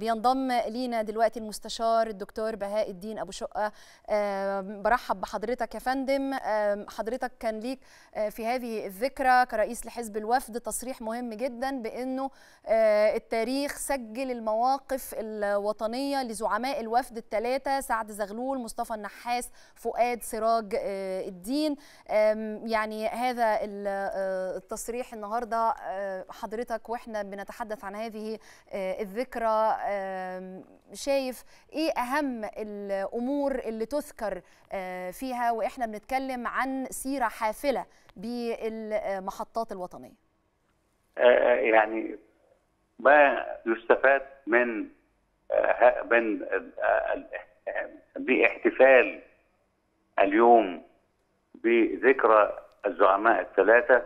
بينضم لينا دلوقتي المستشار الدكتور بهاء الدين أبو شقة. برحب بحضرتك يا فندم. حضرتك كان ليك في هذه الذكرى كرئيس لحزب الوفد تصريح مهم جدا بأنه التاريخ سجل المواقف الوطنية لزعماء الوفد الثلاثه سعد زغلول مصطفى النحاس فؤاد سراج الدين. يعني هذا التصريح النهارده حضرتك وإحنا بنتحدث عن هذه الذكرى شايف إيه أهم الأمور اللي تذكر فيها؟ وإحنا بنتكلم عن سيرة حافلة بالمحطات الوطنية. يعني ما يستفاد من من باحتفال اليوم بذكرى الزعماء الثلاثة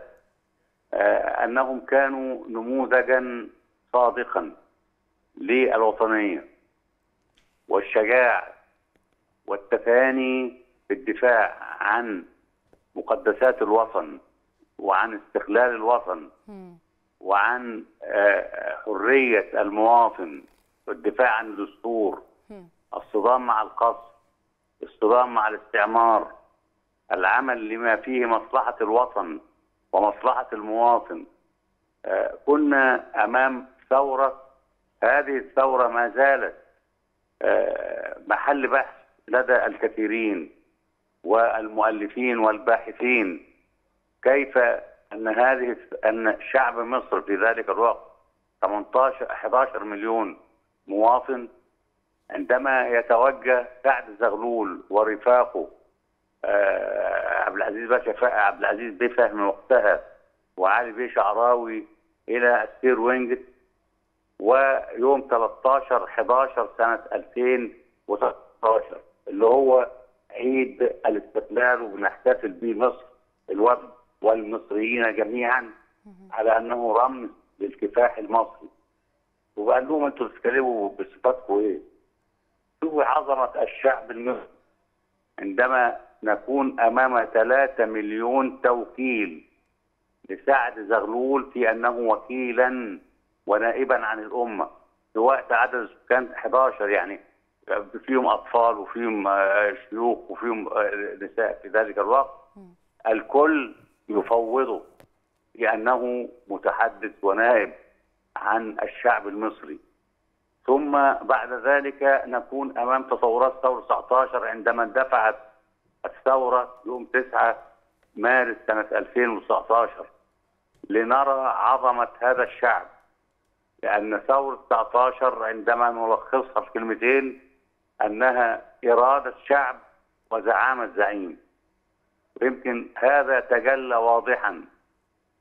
أنهم كانوا نموذجا صادقا. للوطنية والشجاعة والتفاني في الدفاع عن مقدسات الوطن وعن استقلال الوطن وعن حرية المواطن والدفاع عن الدستور الصدام مع القصر الصدام مع الاستعمار العمل لما فيه مصلحة الوطن ومصلحة المواطن. كنا أمام ثورة هذه الثورة ما زالت محل بحث لدى الكثيرين والمؤلفين والباحثين كيف أن هذه أن شعب مصر في ذلك الوقت 18 11 مليون مواطن عندما يتوجه سعد زغلول ورفاقه عبد العزيز باشا عبد العزيز بيه فهمي وقتها وعلي بيه شعراوي إلى السير وينجت ويوم 13 11 سنة 2013 اللي هو عيد الاستقلال وبنحتفل به مصر الوفد والمصريين جميعا على أنه رمز للكفاح المصري. وقال لهم أنتوا بتتكلموا بصفاتكم إيه؟ شوفوا عظمة الشعب المصري. عندما نكون أمام 3 مليون توكيل لسعد زغلول في أنه وكيلا ونائبا عن الأمة. في وقت عدد السكان 11 يعني فيهم أطفال وفيهم شيوخ وفيهم نساء في ذلك الوقت. الكل يفوضه لأنه متحدث ونائب عن الشعب المصري. ثم بعد ذلك نكون أمام تطورات ثورة 19 عندما اندفعت الثورة يوم 9 مارس سنة 2019 لنرى عظمة هذا الشعب. لأن ثورة 19 عندما نلخصها في كلمتين أنها إرادة شعب وزعامة زعيم. ويمكن هذا تجلى واضحا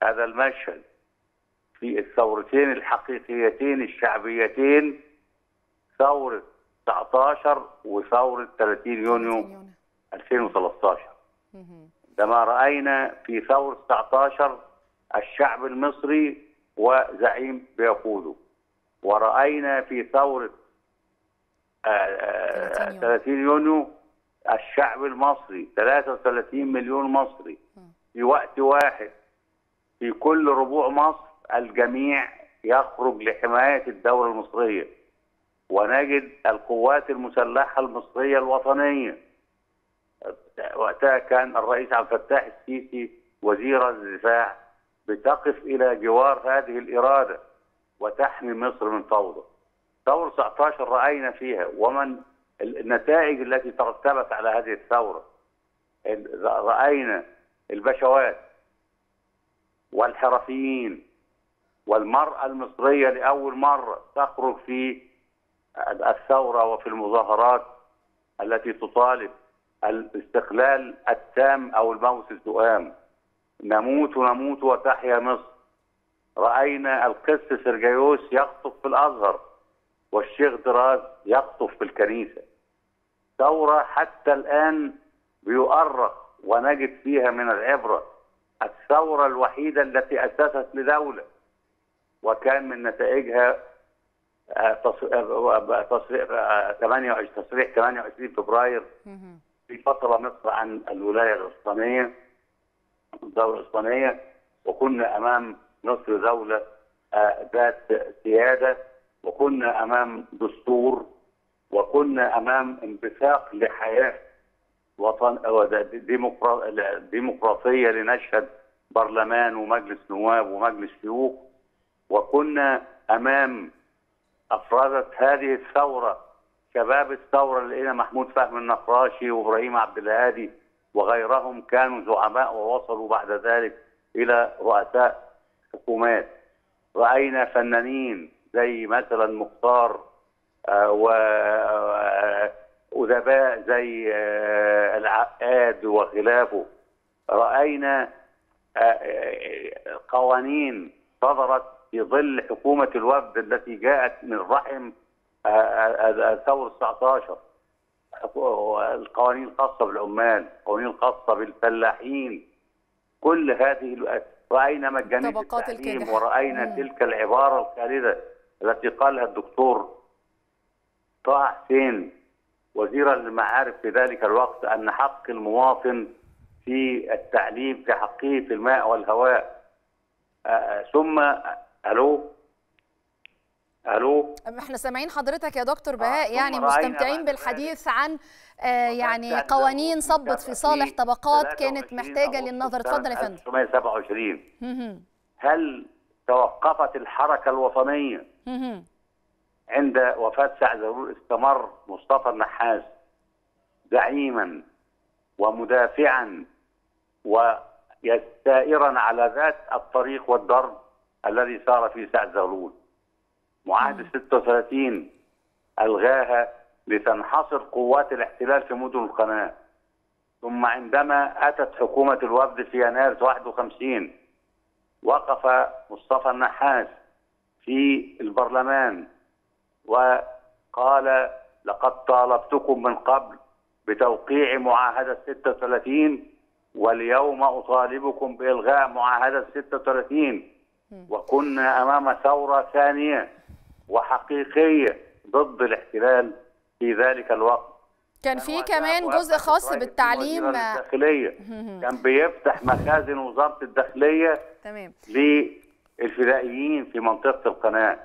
هذا المشهد في الثورتين الحقيقيتين الشعبيتين ثورة 19 وثورة 30 يونيو 2013 عندما رأينا في ثورة 19 الشعب المصري وزعيم بيقوده ورأينا في ثورة 30 يونيو. الشعب المصري 33 مليون مصري. في وقت واحد في كل ربوع مصر الجميع يخرج لحماية الدولة المصرية. ونجد القوات المسلحة المصرية الوطنية. وقتها كان الرئيس عبد الفتاح السيسي وزير الدفاع بتقف إلى جوار هذه الإرادة وتحمي مصر من فوضى. ثورة 19 رأينا فيها ومن النتائج التي ترتبت على هذه الثورة. رأينا البشوات والحرفيين والمرأة المصرية لأول مرة تخرج في الثورة وفي المظاهرات التي تطالب الاستقلال التام أو الموت التؤام. نموت نموت وتحيا مصر. رأينا القس سرجيوس يخطف في الأزهر والشيخ دراز يخطف في الكنيسة. ثورة حتى الآن بيؤرخ ونجد فيها من العبرة الثورة الوحيدة التي أسست لدولة. وكان من نتائجها تصريح 28 فبراير في فترة مصر عن الولاية الإسلامية الدولة الإسبانية وكنا أمام مصر دولة ذات سيادة وكنا أمام دستور وكنا أمام انبثاق لحياة وطن ديمقرا- ديمقراطية لنشهد برلمان ومجلس نواب ومجلس شيوخ وكنا أمام افرزت هذه الثورة شباب الثورة اللي لقينا محمود فهمي النقراشي وإبراهيم عبد الهادي وغيرهم كانوا زعماء ووصلوا بعد ذلك إلى رؤساء حكومات. رأينا فنانين زي مثلا مختار آه، و آه، زي آه، العقاد وخلافه. آه، قوانين صدرت في ظل حكومة الوفد التي جاءت من رحم ثورة 19 حكو- القوانين الخاصة بالعمال، القوانين الخاصة بالفلاحين كل هذه مجانيه طبقات التعليم. ورأينا مم. تلك العبارة الخالدة التي قالها الدكتور طه حسين وزير المعارف في ذلك الوقت أن حق المواطن في التعليم كحقه في الماء والهواء آه، ثم ألو ألو؟ إحنا سامعين حضرتك يا دكتور بهاء. ثم يعني مستمتعين بالحديث عن آه، يعني قوانين صبت في صالح طبقات 23 كانت محتاجة للنظر. اتفضل يا فندم. 1927 مهم. هل توقفت الحركة الوطنية. عند وفاة سعد زغلول استمر مصطفى النحاس زعيما ومدافعا وسائرا على ذات الطريق والدرب الذي سار فيه سعد زغلول معاهدة 36 ألغاها لتنحصر قوات الاحتلال في مدن القناة. ثم عندما أتت حكومة الوفد في يناير 51 وقف مصطفى النحاس في البرلمان وقال لقد طالبتكم من قبل بتوقيع معاهدة 36 واليوم أطالبكم بإلغاء معاهدة 36 وكنا أمام ثورة ثانية. وحقيقية ضد الاحتلال في ذلك الوقت. كان في كمان جزء خاص بالتعليم. وزير الداخلية. كان بيفتح مخازن وزارة الداخلية تمام. للفدائيين في منطقة القناة.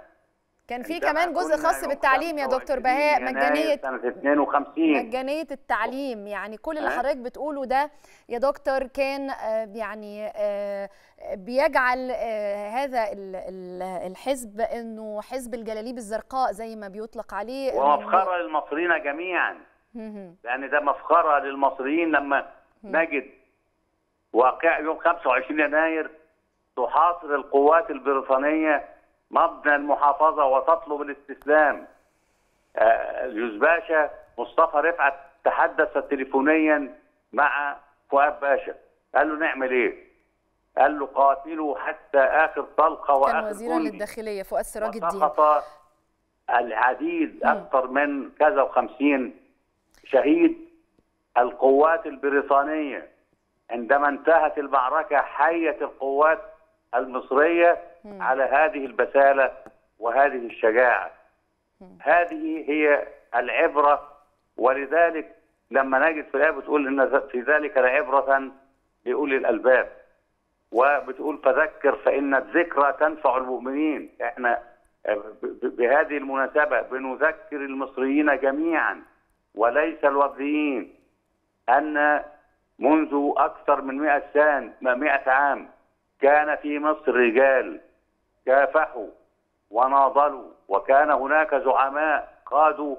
كان في كمان جزء خاص بالتعليم يا دكتور 25 بهاء يناير مجانية سنة 52 مجانية التعليم يعني كل اللي؟ حضرتك بتقوله ده يا دكتور كان آه، يعني آه، بيجعل آه، هذا ال- ال- الحزب إنه حزب الجلاليب الزرقاء زي ما بيطلق عليه إنه ومفخرة للمصريين جميعا مهم. لأن ده مفخرة للمصريين لما نجد واقع يوم 25 يناير تحاصر القوات البريطانية مبنى المحافظة وتطلب الاستسلام. آه، اليوز باشا مصطفى رفعت تحدث تليفونيا مع فؤاد باشا. قال له نعمل إيه؟ قال له قاتلوا حتى آخر طلقة كان وآخر وزيرا جندي. للداخلية فؤاد سراج الدين. العديد أكثر من كذا وخمسين شهيد. القوات البريطانية عندما انتهت المعركة حيت القوات المصرية على هذه البسالة وهذه الشجاعة. هذه هي العبرة ولذلك لما نجد في الآية بتقول إن في ذلك لعبرة لأولي الألباب. وبتقول فذكر فإن الذكرى تنفع المؤمنين. ب- بهذه المناسبة بنذكر المصريين جميعا وليس الوفديين أن منذ أكثر من 100 سنة 100 عام كان في مصر رجال. كافحوا وناضلوا وكان هناك زعماء قادوا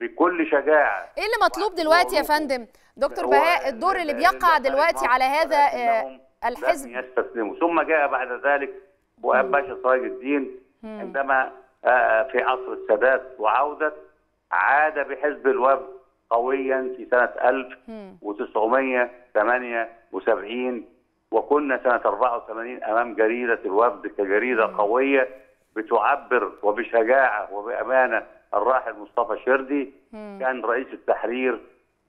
بكل شجاعة. إيه اللي مطلوب دلوقتي يا فندم؟ دكتور بهاء الدور اللي بيقع دلوقتي على هذا آه، الحزب. لم يستسلموا. ثم جاء بعد ذلك فؤاد باشا سراج الدين عندما آه، في عصر السادات وعودة عاد بحزب الوفد قويا في سنة 1978 وكنا سنة 84 أمام جريدة الوفد كجريدة قوية بتعبر وبشجاعة وبأمانة الراحل مصطفى شردي كان رئيس التحرير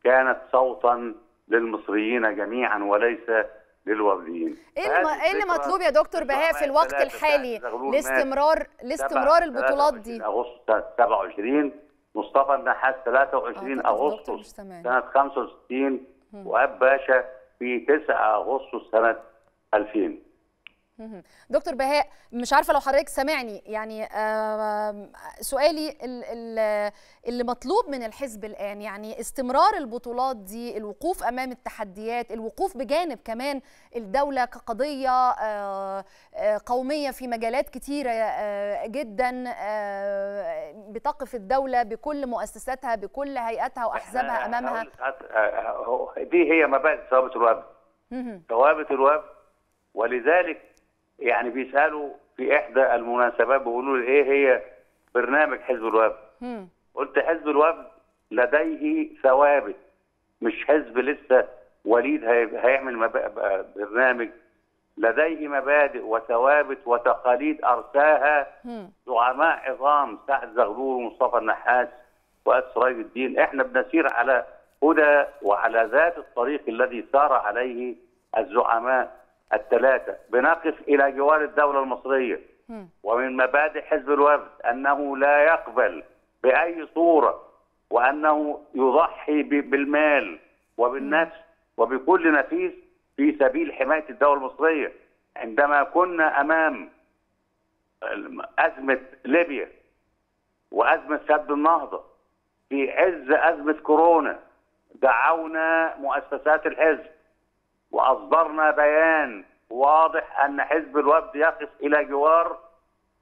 كانت صوتا للمصريين جميعا وليس للوفديين إيه اللي إيه اللي مطلوب يا دكتور بهاء في الوقت الحالي؟ لاستمرار لاستمرار البطولات دي. 23 أغسطس سنه 27 مصطفى النحاس 23 أعتقد الدكتور مش أغسطس. سنة 65 وأب باشا في 9 أغسطس سنة 2000 مهم. دكتور بهاء مش عارفة لو حضرتك سامعني. يعني سؤالي ال- ال- اللي مطلوب من الحزب الآن يعني استمرار البطولات دي الوقوف أمام التحديات الوقوف بجانب كمان الدولة كقضية آه، آه، قومية في مجالات كتيرة آه، جدا بتقف الدولة بكل مؤسساتها بكل هيئاتها وأحزابها أمامها. دي هي مبادئ ثوابت الوفد. ثوابت الوفد ولذلك يعني بيسألوا في إحدى المناسبات بيقولوا لي إيه هي برنامج حزب الوفد. قلت حزب الوفد لديه ثوابت مش حزب لسه وليد هي- هيعمل برنامج لديه مبادئ وثوابت وتقاليد أرساها. زعماء عظام سعد زغلول ومصطفى النحاس سراج الدين إحنا بنسير على هدى وعلى ذات الطريق الذي سار عليه الزعماء الثلاثة بنقف إلى جوار الدولة المصرية. مم. ومن مبادئ حزب الوفد أنه لا يقبل بأي صورة وأنه يضحي بالمال وبالنفس وبكل نفيس في سبيل حماية الدولة المصرية. عندما كنا أمام أزمة ليبيا وأزمة سد النهضة في عز أزمة كورونا دعونا مؤسسات الحزب وأصدرنا بيان واضح أن حزب الوفد يقف إلى جوار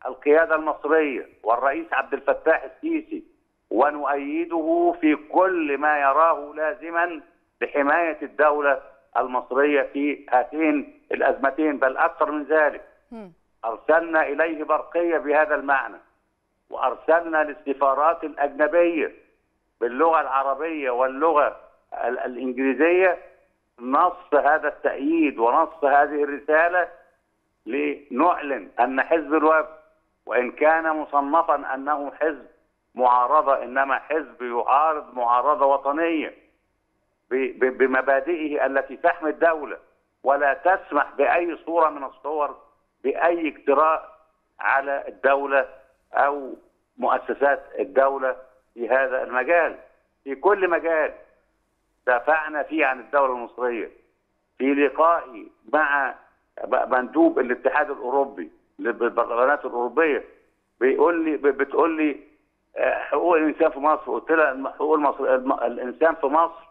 القيادة المصرية والرئيس عبد الفتاح السيسي ونؤيده في كل ما يراه لازما لحمايه الدولة المصرية في هاتين الأزمتين بل أكثر من ذلك مم. أرسلنا إليه برقية بهذا المعنى وأرسلنا للسفارات الأجنبية باللغة العربية واللغة ال- الإنجليزية نص هذا التأييد ونص هذه الرسالة لنعلن أن حزب الوفد وإن كان مصنفا أنه حزب معارضة إنما حزب يعارض معارضة وطنية بمبادئه التي تحمي الدولة ولا تسمح بأي صورة من الصور بأي اجتراء على الدولة أو مؤسسات الدولة في هذا المجال. في كل مجال دافعنا فيه عن الدولة المصرية في لقائي مع مندوب الاتحاد الأوروبي للبرلمانات الأوروبية. بيقول لي بتقول لي آه، حقوق الإنسان في مصر. قلت لها حقوق المصر الم- الإنسان في مصر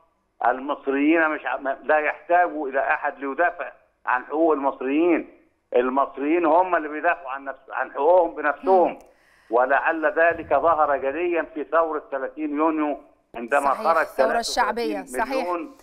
المصريين مش لا يحتاجوا إلى أحد ليدافع عن حقوق المصريين. المصريين هم اللي بيدافعوا عن نفس عن حقوقهم بنفسهم. ولعل ذلك ظهر جليا في ثورة 30 يونيو عندما صحيح، خرج الثورة 33 الشعبية، صحيح. مليون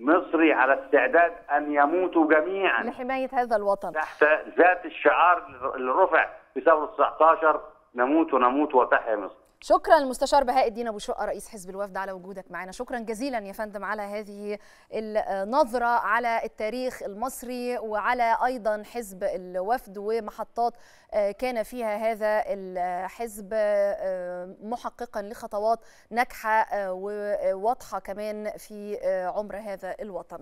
مصري على استعداد أن يموتوا جميعا. لحماية هذا الوطن. تحت ذات الشعار اللي رفع في ثورة 19 نموت ونموت وتحيا مصر. شكرا المستشار بهاء الدين أبو شقة رئيس حزب الوفد على وجودك معنا. شكرا جزيلا يا فندم على هذه النظرة على التاريخ المصري وعلى أيضا حزب الوفد ومحطات آه، كان فيها هذا الحزب آه، محققا لخطوات ناجحة آه، وواضحه كمان في عمر هذا الوطن.